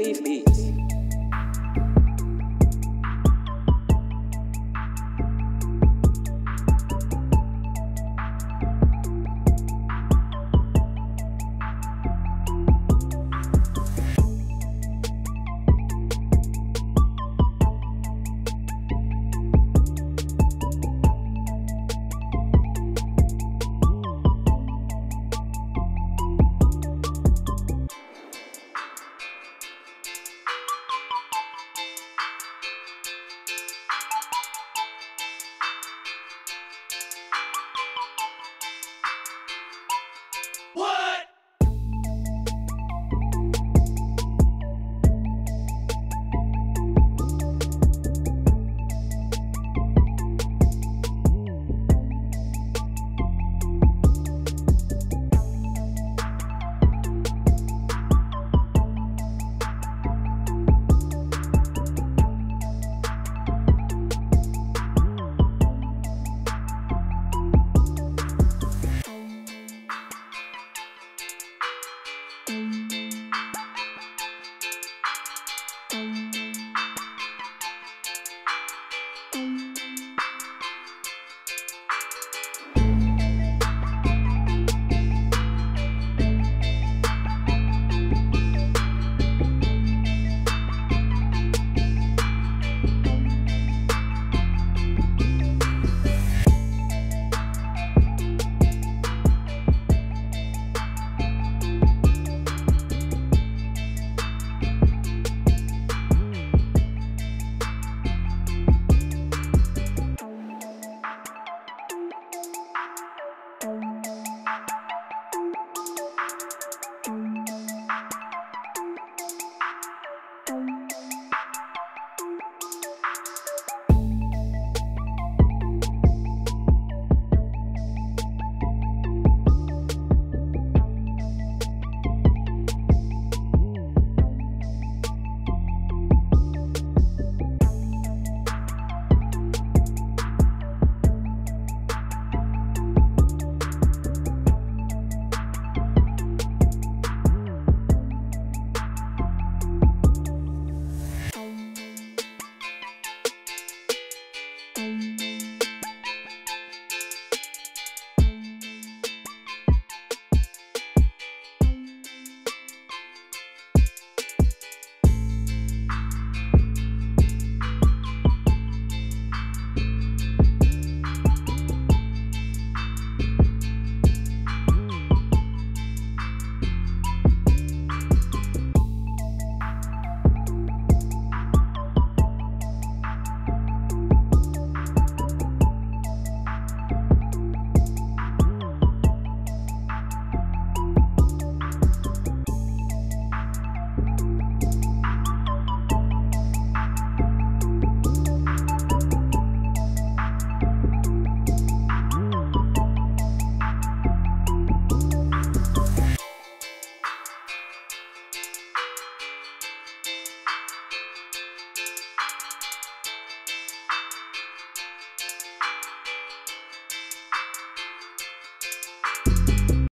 CB.